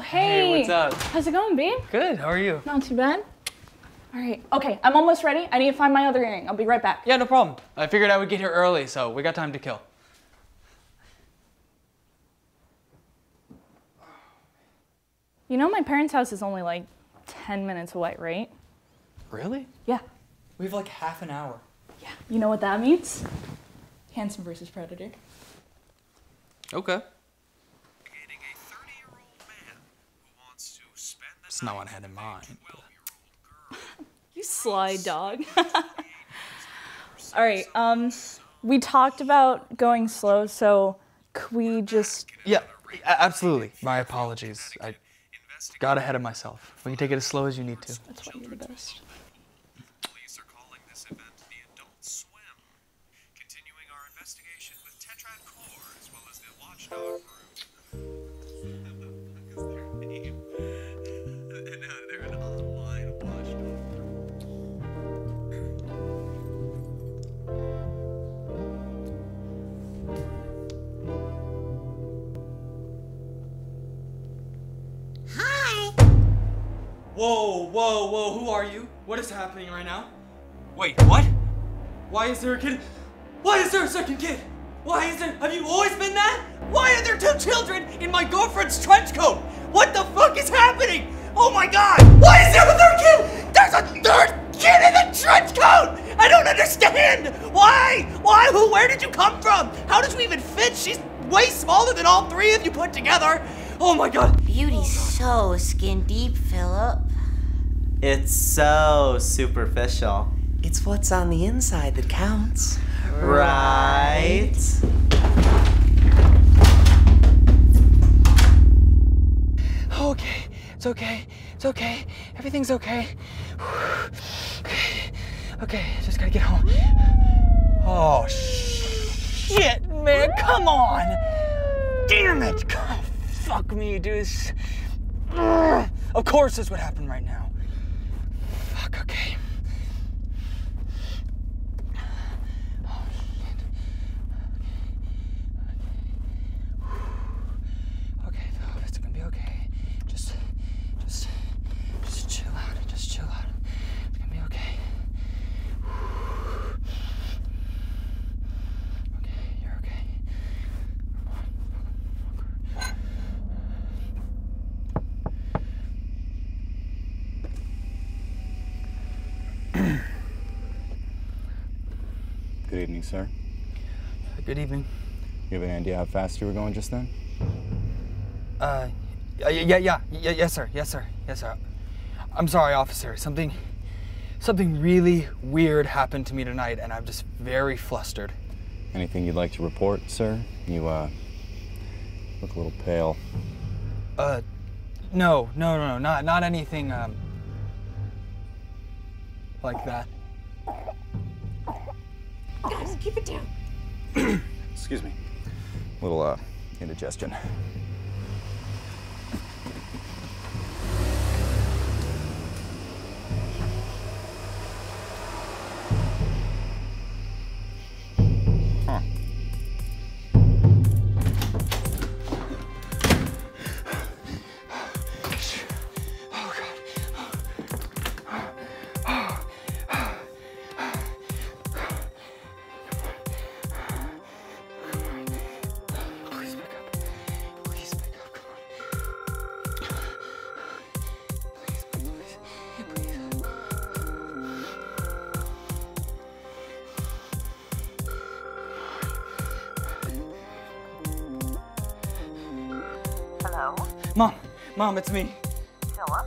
hey. Hey, what's up? How's it going, babe? Good. How are you? Not too bad. All right. Okay, I'm almost ready. I need to find my other earring. I'll be right back. Yeah, no problem. I figured I would get here early, so we got time to kill. You know my parents' house is only like 10 minutes away, right? Really? Yeah. We have like half an hour. Yeah. You know what that means? Handsome versus Predator. Okay. Dating a 30-year-old man who wants to spend the It's not what I had in mind. 12-year-old. You sly dog. All right. Um, we talked about going slow, so could we just? Yeah, absolutely. My apologies. I got ahead of myself. We can take it as slow as you need to. That's why you're the best. Police are calling this event the Adult Swim, continuing our investigation with Tetrad Core as well as the Watchdog Whoa, whoa, whoa, who are you? What is happening right now? Wait, what? Why is there a kid? Why is there a second kid? Why is there? Have you always been that? Why are there two children in my girlfriend's trench coat? What the fuck is happening? Oh my god! Why is there a third kid? There's a third kid in the trench coat! I don't understand! Why? Why? Who? Where did you come from? How did you even fit? She's way smaller than all three of you put together. Oh my god! Beauty's so skin deep, Philip. It's so superficial. It's what's on the inside that counts. Right? Oh, okay, it's okay, it's okay, everything's okay. Okay, just gotta get home. Oh, shit, man, come on! Damn it! God, fuck me, dude. Ugh. Of course, this would happen right now. Okay. Oh, shit. Okay, Philip, it's gonna be okay. Just, just, just chill out. Just chill out. It's gonna be okay. Okay, you're okay. Good evening, sir. Good evening. You have an idea how fast you were going just then? Uh, yeah, yeah, yeah, yeah, yes, sir, yes, sir, yes, sir. I'm sorry, officer. Something, something really weird happened to me tonight, and I'm just very flustered. Anything you'd like to report, sir? You, uh, look a little pale. Uh, no, no, no, no, not, not anything, um, like that. Guys, keep it down. Excuse me. A Little, uh, indigestion. Mom, mom, it's me. Philip.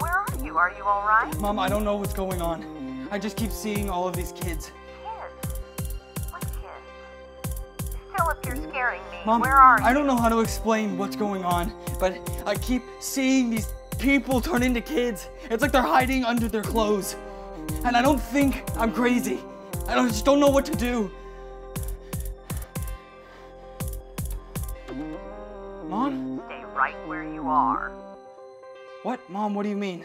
Where are you? Are you all right? Mom, I don't know what's going on. I just keep seeing all of these kids. Kids. What kids? Philip, you're scaring me. Mom, Where are you? I don't know how to explain what's going on, but I keep seeing these people turn into kids. It's like they're hiding under their clothes. And I don't think I'm crazy. I don't, just don't know what to do. Mom? Stay right where you are. What? Mom, what do you mean?